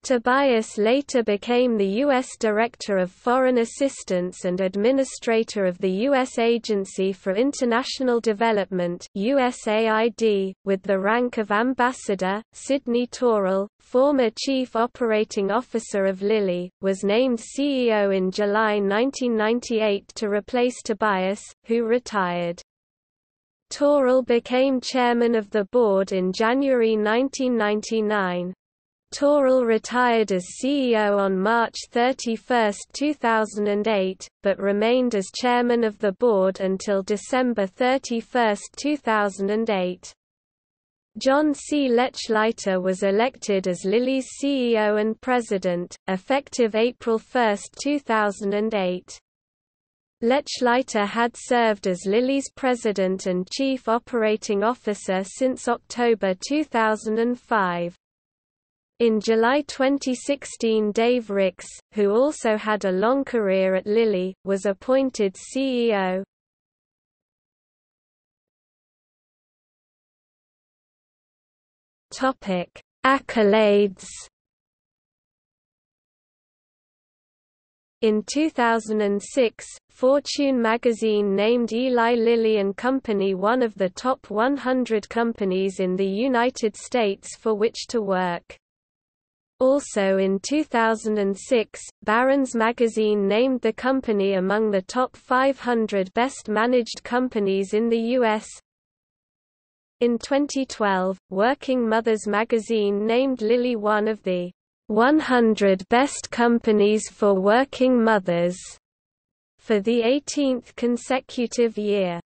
Tobias later became the U.S. Director of Foreign Assistance and Administrator of the U.S. Agency for International Development USAID, with the rank of Ambassador. Sidney Taurel, former Chief Operating Officer of Lilly, was named CEO in July 1998 to replace Tobias, who retired. Taurel became chairman of the board in January 1999. Taurel retired as CEO on March 31, 2008, but remained as chairman of the board until December 31, 2008. John C. Lechleiter was elected as Lilly's CEO and president, effective April 1, 2008. Lechleiter had served as Lilly's president and chief operating officer since October 2005. In July 2016 Dave Ricks, who also had a long career at Lilly, was appointed CEO. Accolades In 2006, Fortune magazine named Eli Lilly and Company one of the top 100 companies in the United States for which to work. Also in 2006, Barron's magazine named the company among the top 500 best managed companies in the U.S. In 2012, Working Mothers magazine named Lilly one of the 100 best companies for working mothers for the 18th consecutive year.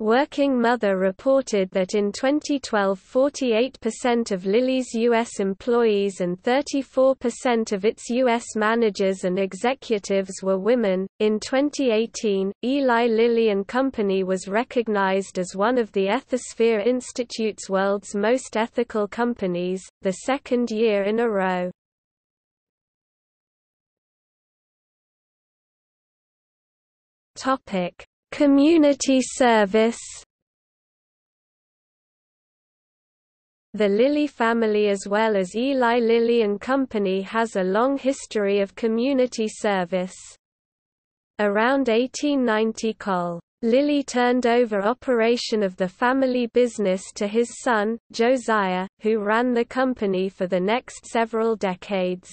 Working Mother reported that in 2012 48% of Lilly's U.S. employees and 34% of its U.S. managers and executives were women. In 2018, Eli Lilly and Company was recognized as one of the Ethisphere Institute's world's most ethical companies, the second year in a row. Topic Community service The Lilly family as well as Eli Lilly and Company has a long history of community service. Around 1890 Col. Lilly turned over operation of the family business to his son, Josiah, who ran the company for the next several decades.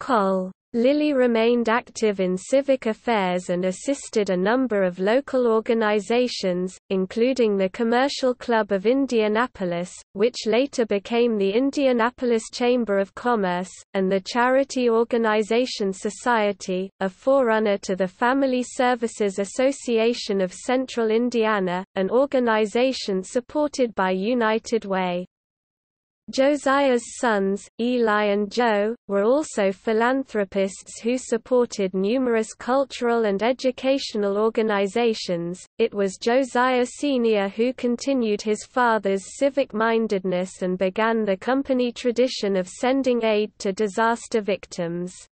Col. Lilly remained active in civic affairs and assisted a number of local organizations, including the Commercial Club of Indianapolis, which later became the Indianapolis Chamber of Commerce, and the charity organization Society, a forerunner to the Family Services Association of Central Indiana, an organization supported by United Way. Josiah's sons, Eli and Joe, were also philanthropists who supported numerous cultural and educational organizations. It was Josiah Sr. who continued his father's civic mindedness and began the company tradition of sending aid to disaster victims.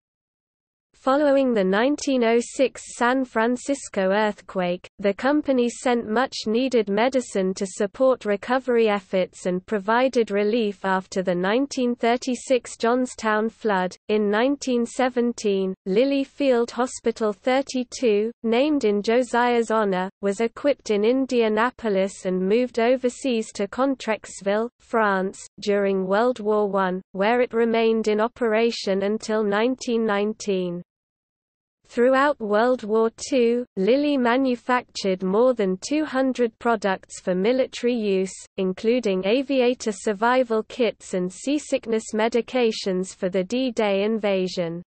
Following the 1906 San Francisco earthquake, the company sent much-needed medicine to support recovery efforts and provided relief after the 1936 Johnstown flood. In 1917, Lilly Field Hospital 32, named in Josiah's honor, was equipped in Indianapolis and moved overseas to Contrexeville, France, during World War I, where it remained in operation until 1919. Throughout World War II, Lilly manufactured more than 200 products for military use, including aviator survival kits and seasickness medications for the D-Day invasion.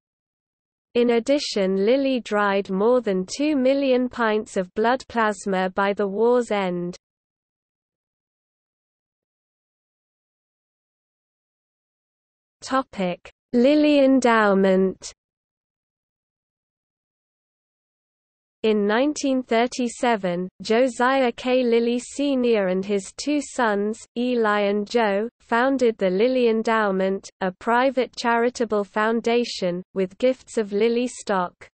In addition Lilly dried more than 2 million pints of blood plasma by the war's end. Lilly Endowment In 1937, Josiah K. Lilly Sr. and his two sons, Eli and Joe, founded the Lilly Endowment, a private charitable foundation, with gifts of Lilly stock.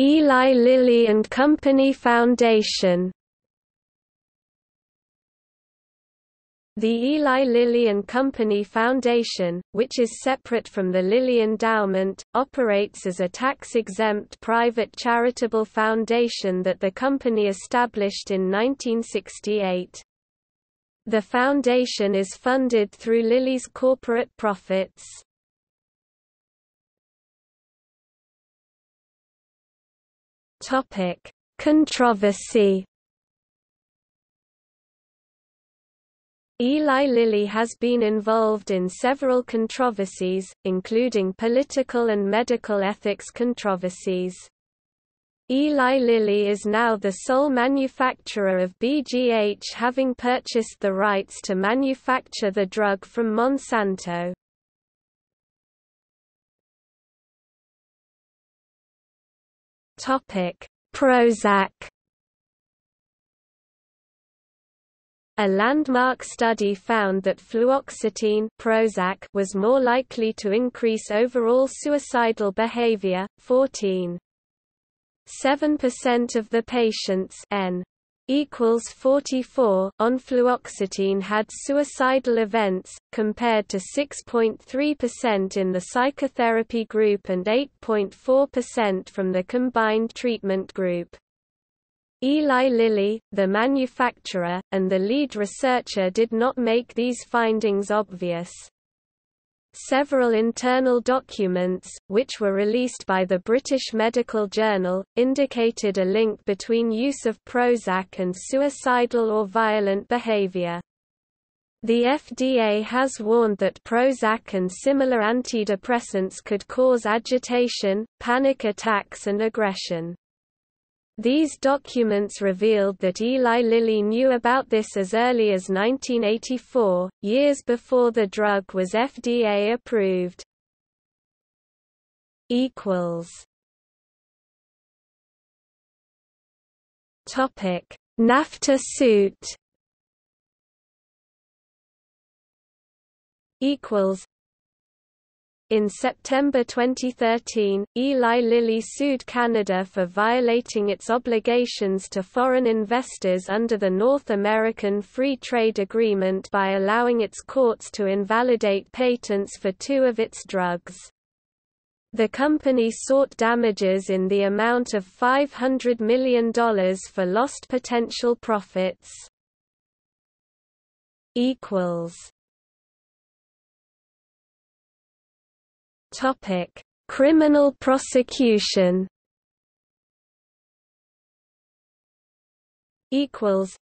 Eli Lilly and Company Foundation The Eli Lilly and Company Foundation, which is separate from the Lilly Endowment, operates as a tax-exempt private charitable foundation that the company established in 1968. The foundation is funded through Lilly's corporate profits. Controversy Eli Lilly has been involved in several controversies, including political and medical ethics controversies. Eli Lilly is now the sole manufacturer of BGH having purchased the rights to manufacture the drug from Monsanto. Prozac A landmark study found that fluoxetine Prozac was more likely to increase overall suicidal behavior, 14. 7% of the patients N equals 44 on fluoxetine had suicidal events, compared to 6.3% in the psychotherapy group and 8.4% from the combined treatment group. Eli Lilly, the manufacturer, and the lead researcher did not make these findings obvious. Several internal documents, which were released by the British Medical Journal, indicated a link between use of Prozac and suicidal or violent behavior. The FDA has warned that Prozac and similar antidepressants could cause agitation, panic attacks and aggression. These documents revealed that Eli Lilly knew about this as early as 1984, years before the drug was FDA approved. Topic: NAFTA suit. Equals in September 2013, Eli Lilly sued Canada for violating its obligations to foreign investors under the North American Free Trade Agreement by allowing its courts to invalidate patents for two of its drugs. The company sought damages in the amount of $500 million for lost potential profits. equals Topic: Criminal prosecution. Equals.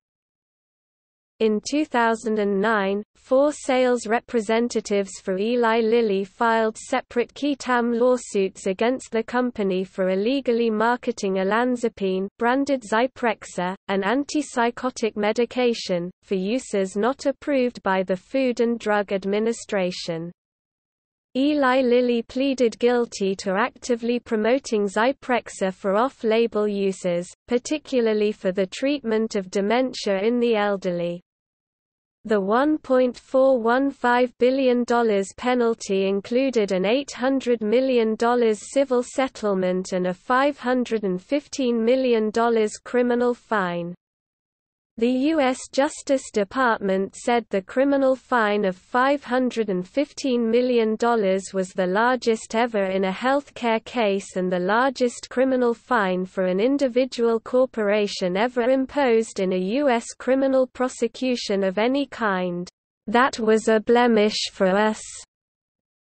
In 2009, four sales representatives for Eli Lilly filed separate qui tam lawsuits against the company for illegally marketing olanzapine branded Zyprexa, an antipsychotic medication, for uses not approved by the Food and Drug Administration. Eli Lilly pleaded guilty to actively promoting Zyprexa for off-label uses, particularly for the treatment of dementia in the elderly. The $1.415 billion penalty included an $800 million civil settlement and a $515 million criminal fine. The U.S. Justice Department said the criminal fine of $515 million was the largest ever in a healthcare case and the largest criminal fine for an individual corporation ever imposed in a U.S. criminal prosecution of any kind. That was a blemish for us.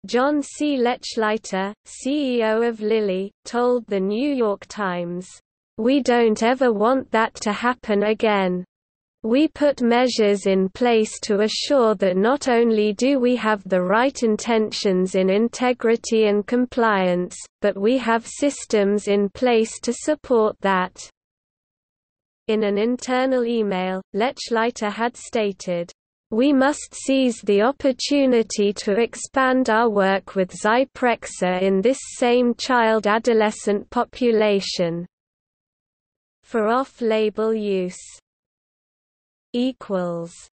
John C. Lechleiter, CEO of Lilly, told The New York Times, We don't ever want that to happen again. We put measures in place to assure that not only do we have the right intentions in integrity and compliance, but we have systems in place to support that. In an internal email, Lechleiter had stated, we must seize the opportunity to expand our work with Zyprexa in this same child-adolescent population for off-label use equals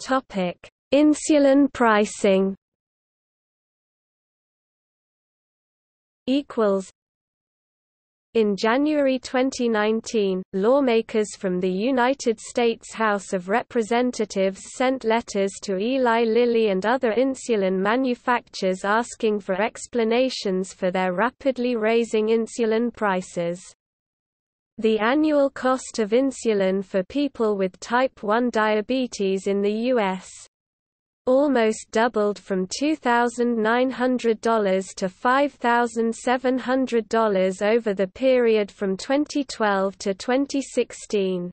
Topic: Insulin pricing. Equals. In January 2019, lawmakers from the United States House of Representatives sent letters to Eli Lilly and other insulin manufacturers asking for explanations for their rapidly raising insulin prices. The annual cost of insulin for people with type 1 diabetes in the U.S. almost doubled from $2,900 to $5,700 over the period from 2012 to 2016.